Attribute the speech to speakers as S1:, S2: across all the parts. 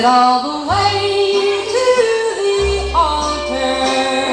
S1: it all the way to the altar.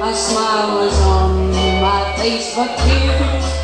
S1: A smile was on my face, but tears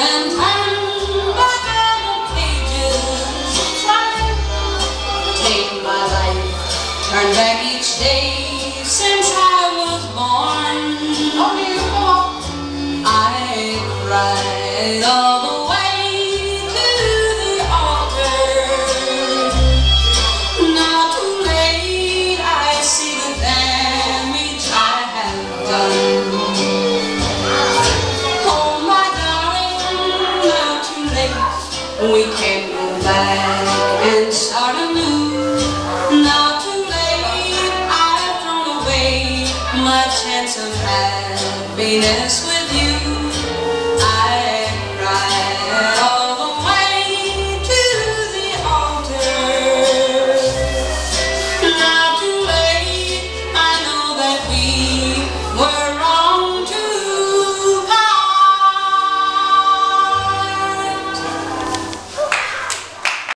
S1: turn back each day since I was born. I cried all the way to the altar. Now too late, I see the damage I have done. Oh my darling, now too late, we can't go back and start my chance of happiness with you.